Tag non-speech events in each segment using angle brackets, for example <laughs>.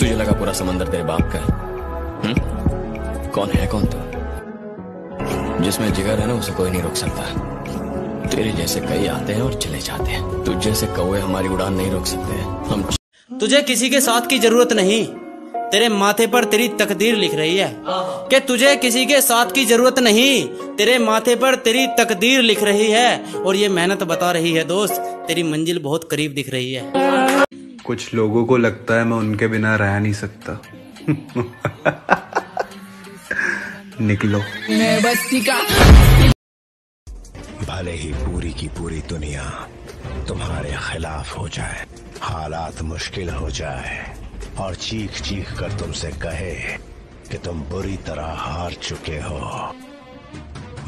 तुझे लगा पूरा समंदर तेरे बाप का है। हम्म? कौन है, कौन तू? जिसमें जिगर है ना, उसे कोई नहीं रोक सकता। तेरे जैसे कई आते हैं और चले जाते हैं। तुझ जैसे कौए हमारी उड़ान नहीं रोक सकते हम तुझे किसी के साथ की ज़रूरत नहीं। तेरे माथे पर तेरी तकदीर लिख रही है। कि तुझे किसी के साथ की ज़रूरत नहीं? तेरे माथे पर तेरी तकदीर लिख रही है। और ये मेहनत बता रही है, दोस्त। तेरी मंजिल बहुत करीब दिख रही है। कुछ लोगों को लगता है मैं उनके बिना रह नहीं सकता। निकलो। भले ही पूरी की पूरी दुनिया तुम्हारे खिलाफ हो जाए हालात मुश्किल हो जाए और चीख चीख कर तुमसे कहे कि तुम बुरी तरह हार चुके हो।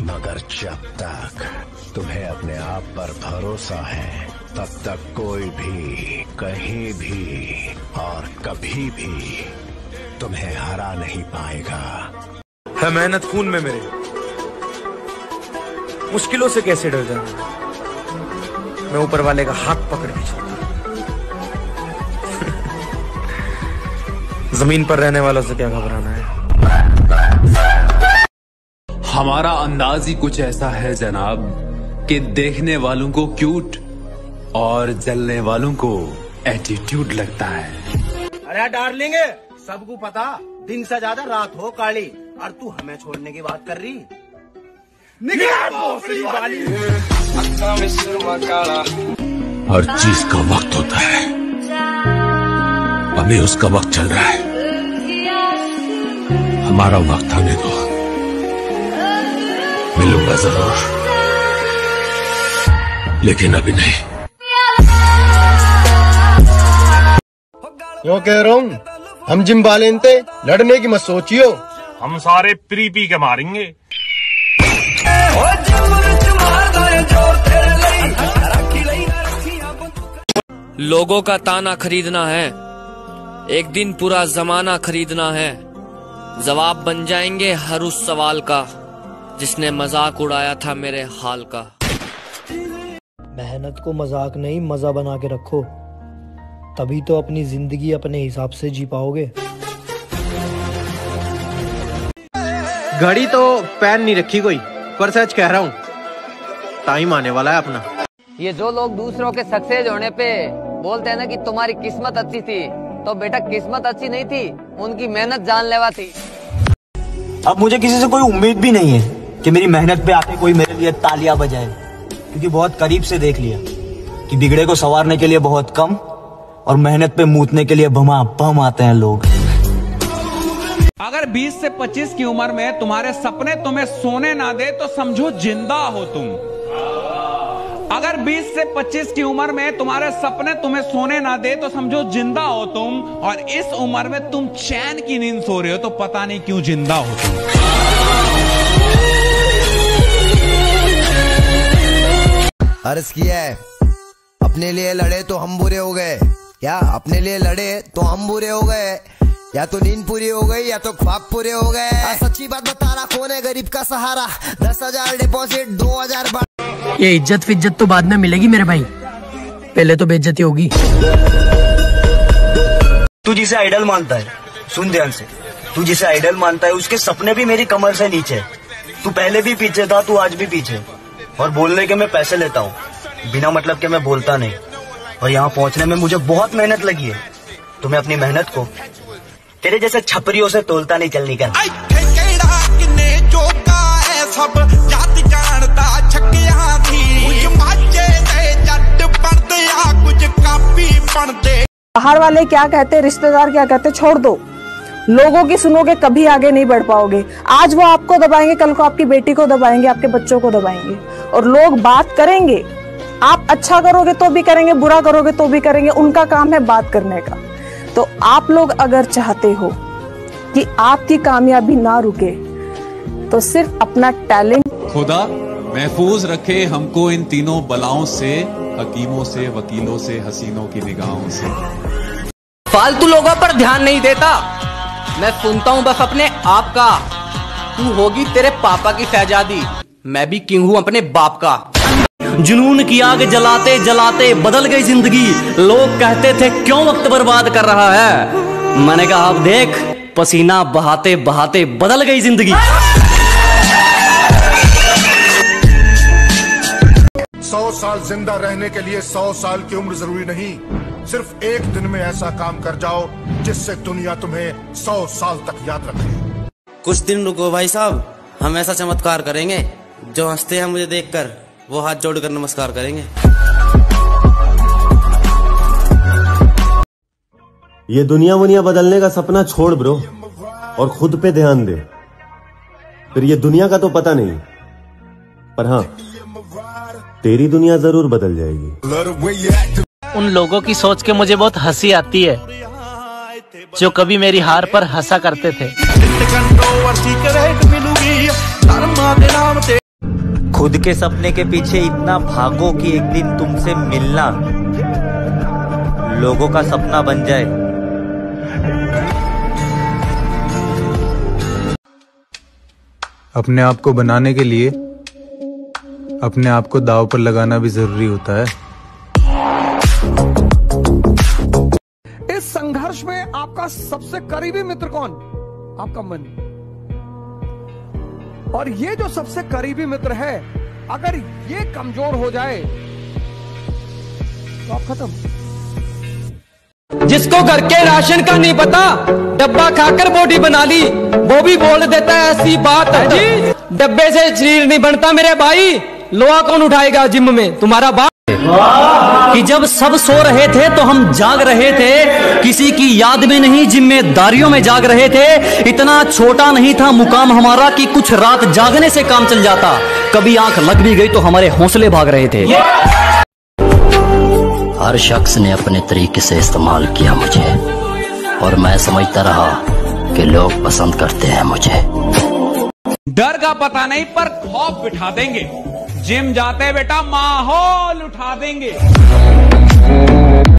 मगर जब तक तुम्हें अपने आप पर भरोसा है तब तक कोई भी कहीं भी और कभी भी तुम्हें हरा नहीं पाएगा। है मेहनत खून में मेरे। मुश्किलों से कैसे डर जाऊँ? मैं ऊपर वाले का हाथ पकड़ के चलता <laughs> ज़मीन पर रहने वालों से क्या घबराना है? हमारा अंदाज ही कुछ ऐसा है जनाब कि देखने वालों को क्यूट और जलने वालों को एटीट्यूड लगता है। अरे डार्लिंग सबको पता दिन से ज़्यादा रात हो काली और तू हमें छोड़ने की बात कर रही? वाली। हर चीज़ का वक्त होता है। अभी उसका वक्त चल रहा है। हमारा वक्त आने दो। मिलूँगा ज़रूर। लेकिन अभी नहीं। क्यों कह रहा हूँ? हम जिम वाले थे लड़ने की मत सोचियो। हम सारे प्री पी के मारेंगे। लोगों का ताना खरीदना है। एक दिन पूरा जमाना खरीदना है। जवाब बन जाएँगे हर उस सवाल का जिसने मज़ाक उड़ाया था मेरे हाल का। मेहनत को मज़ाक नहीं मज़ा बना के रखो। तभी तो अपनी ज़िंदगी अपने हिसाब से जी पाओगे। घड़ी तो पैन नहीं रखी कोई पर सच कह रहा हूँ टाइम आने वाला है अपना। ये जो लोग दूसरों के सक्सेस होने पे बोलते हैं ना कि तुम्हारी किस्मत अच्छी थी तो बेटा किस्मत अच्छी नहीं थी उनकी मेहनत जानलेवा थी। अब मुझे किसी से कोई उम्मीद भी नहीं है कि मेरी मेहनत पे आके कोई मेरे लिए तालियाँ बजाए क्योंकि बहुत करीब से देख लिया कि बिगड़े को संवारने के लिए बहुत कम और मेहनत पे मूतने के लिए बमा बम आते हैं लोग। अगर 20 से 25 की उम्र में तुम्हारे सपने तुम्हें सोने ना दे तो समझो ज़िंदा हो तुम। अगर 20 से 25 की उम्र में तुम्हारे सपने तुम्हें सोने ना दे तो समझो ज़िंदा हो तुम। और इस उम्र में तुम चैन की नींद सो रहे हो तो पता नहीं क्यों ज़िंदा हो तुम। अर्ज़ किया है। अपने लिए लड़े तो हम बुरे हो गए। क्या अपने लिए लड़े तो हम बुरे हो गए या तो नींद पूरी हो गई या तो ख्वाब पूरे हो गए। सच्ची बात बता रहा कौन है गरीब का सहारा? दस हज़ार डिपोजिट दो हज़ार ये इज़्ज़त फिज्जत तो बाद में मिलेगी मेरे भाई। पहले तो बेइज्जती होगी। तू जिसे आइडल मानता है सुन ध्यान से। तू जिसे आइडल मानता है उसके सपने भी मेरी कमर से नीचे तू पहले भी पीछे था तू आज भी पीछे और बोलने के मैं पैसे लेता हूँ बिना मतलब के मैं बोलता नहीं। और यहाँ पहुँचने में मुझे बहुत मेहनत लगी है। तुम्हें अपनी मेहनत को तेरे जैसे छपरियों से तोलता नहीं चल निकल बाहर वाले क्या कहते रिश्तेदार क्या कहते छोड़ दो। लोगों की सुनोगे कभी आगे नहीं बढ़ पाओगे। आज वो आपको दबाएँगे कल को आपकी बेटी को दबाएँगे आपके बच्चों को दबाएँगे। और लोग बात करेंगे। आप अच्छा करोगे तो भी करेंगे बुरा करोगे तो भी करेंगे उनका काम है बात करने का। तो आप लोग अगर चाहते हो कि आपकी कामयाबी ना रुके तो सिर्फ़ अपना टैलेंट खुदा महफूज रखे हमको इन तीनों बलाओं से हकीमों से वकीलों से हसीनों की निगाहों से। फालतू लोगों पर ध्यान नहीं देता। मैं सुनता हूँ बस अपने आप का। तू होगी तेरे पापा की शहजादी मैं भी किंग हूँ अपने बाप का? जुनून की आग जलाते जलाते बदल गई ज़िंदगी। लोग कहते थे क्यों वक्त बर्बाद कर रहा है? मैंने कहा अब देख पसीना बहाते बहाते बदल गई ज़िंदगी। सौ साल ज़िंदा रहने के लिए सौ साल की उम्र ज़रूरी नहीं। सिर्फ़ एक दिन में ऐसा काम कर जाओ जिससे दुनिया तुम्हें सौ साल तक याद रखे। कुछ दिन रुको भाई साहब हम ऐसा चमत्कार करेंगे जो हँसते हैं मुझे देखकर। वो हाथ जोड़कर नमस्कार करेंगे। ये दुनिया वनिया बदलने का सपना छोड़ ब्रो और खुद पे ध्यान दे। फिर ये दुनिया का तो पता नहीं पर हाँ तेरी दुनिया ज़रूर बदल जाएगी। उन लोगों की सोच के मुझे बहुत हँसी आती है जो कभी मेरी हार पर हंसा करते थे। खुद के सपने के पीछे इतना भागो कि एक दिन तुमसे मिलना लोगों का सपना बन जाए। अपने आप को बनाने के लिए अपने आप को दाव पर लगाना भी ज़रूरी होता है। इस संघर्ष में आपका सबसे करीबी मित्र कौन? आपका मन। और ये जो सबसे करीबी मित्र है अगर ये कमज़ोर हो जाए तो आप खत्म। जिसको घर के राशन का नहीं पता डब्बा खाकर बॉडी बना ली वो भी बोल देता है ऐसी बात। है डब्बे से शरीर नहीं बनता मेरे भाई लोहा कौन उठाएगा जिम में? तुम्हारा बाप कि जब सब सो रहे थे तो हम जाग रहे थे। किसी की याद में नहीं, जिम्मेदारियों में जाग रहे थे। इतना छोटा नहीं था मुकाम हमारा कि कुछ रात जागने से काम चल जाता। कभी आँख लग भी गई तो हमारे हौसले भाग रहे थे। हर शख्स ने अपने तरीके से इस्तेमाल किया मुझे। और मैं समझता रहा कि लोग पसंद करते हैं मुझे। डर का पता नहीं, पर खौफ बिठा देंगे। जिम जाते बेटा माहौल उठा देंगे।